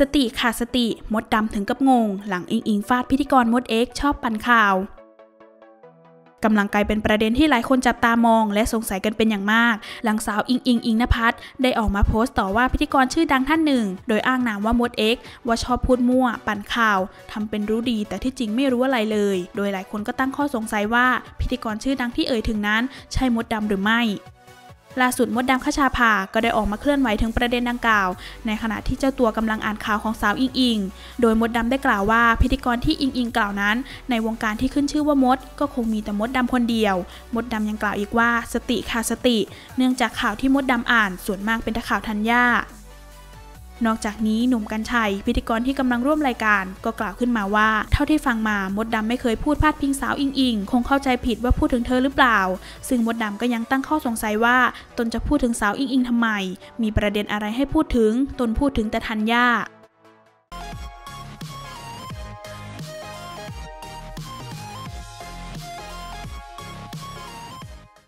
สติขาดสติมดดำถึงกับงง หลังอิงอิงฟาดพิธีกรมดเอ็กชอบปั่นข่าวกำลังกลายเป็นประเด็นที่หลายคนจับตามอง และสงสัยกันเป็นอย่างมาก หลังสาวอิงอิงอิงนภัสได้ออกมาโพสต์ต่อว่าพิธีกรชื่อดังท่านหนึ่ง โดยอ้างนามว่ามดเอ็กว่าชอบพูดมั่ว ปั่นข่าวทำเป็นรู้ดีแต่ที่จริงไม่รู้อะไรเลย โดยหลายคนก็ตั้งข้อสงสัยว่าพิธีกรชื่อดังที่เอ่ยถึงนั้น ใช่มดดำหรือไม่ ล่าสุดมดดำขชาภาก็ได้ออกมาเคลื่อนไหวถึงประเด็นดังกล่าว ในขณะที่เจ้าตัวกำลังอ่านข่าวของสาวอิงอิง โดยมดดำได้กล่าวว่าพิธีกรที่อิงอิงกล่าวนั้น ในวงการที่ขึ้นชื่อว่ามด ก็คงมีแต่มดดำคนเดียว มดดำยังกล่าวอีกว่าสติค่ะสติ เนื่องจากข่าวที่มดดำอ่านส่วนมากเป็นข่าวทันย่า นอกจากนี้หนุ่มกัญชัย พิธีกรที่กำลังร่วมรายการ ก็กล่าวขึ้นมาว่า เท่าที่ฟังมามดดำไม่เคยพูดพาดพิงสาวอิงอิงคงเข้าใจผิดว่าพูดถึงเธอหรือเปล่า ซึ่งมดดำก็ยังตั้งข้อสงสัยว่า ตนจะพูดถึงสาวอิงอิงทำไม มีประเด็นอะไรให้พูดถึง ตนพูดถึงแต่ทันย่า